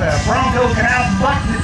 Uh, Bronco can outbutt